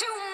your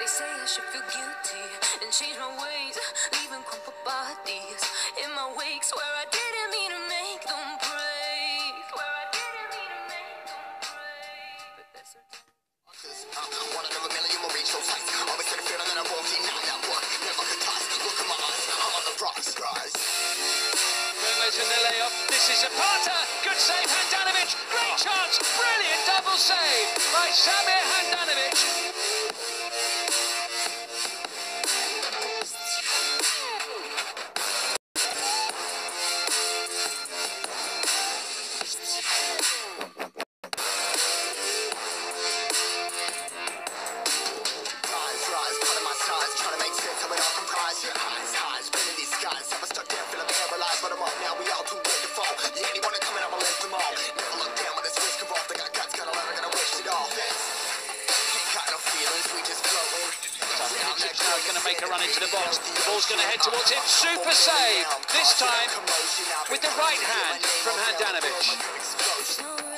they say I should feel guilty and change my ways, leaving crumpled bodies in my wakes where I didn't mean to make them break. Swear I didn't mean to make them break. But that's okay. Uh, one in a million will reach those heights. Always get a feeling that I won't deny that work. Never ties. Look in my eyes. I'm on the rocks, guys. Gomez in the layoff. This is Zapata. Good save, Handanovic. Great chance. Brilliant double save by Samir Handanovic. Ball's going to head towards him. Super save. This time with the right hand from Handanovic.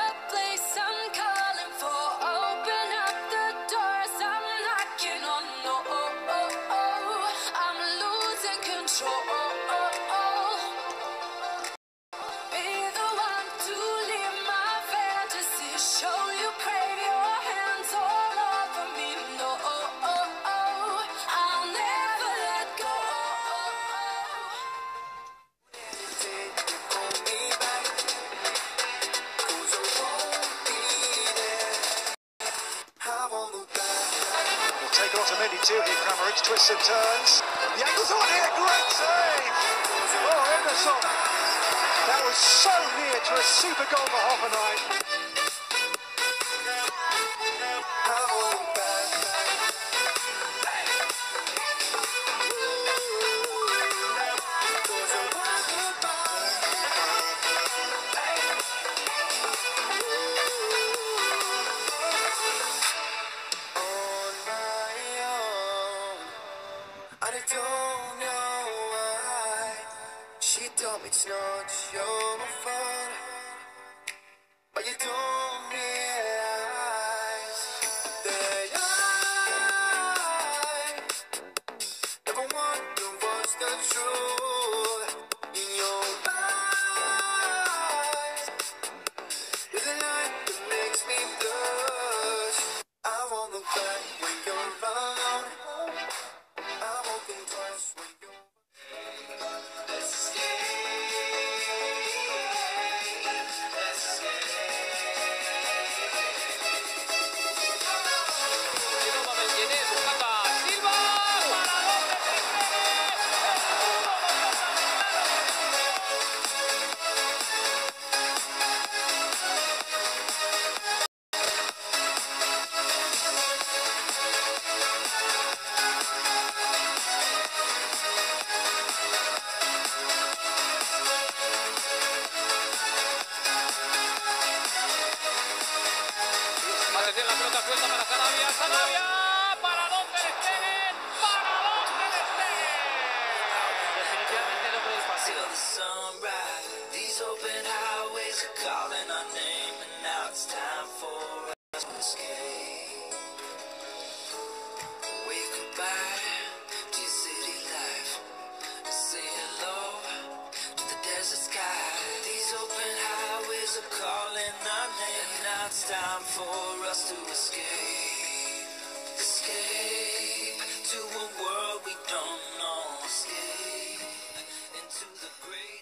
two. Here Kramaric twists and turns. The angle's on here, great save! Oh, Henderson. That was so near to a super goal for Hoffenheim. don't know why. She told me it's not your fault. But you don't it's time for us to escape. Escape to a world we don't know. Escape into the great.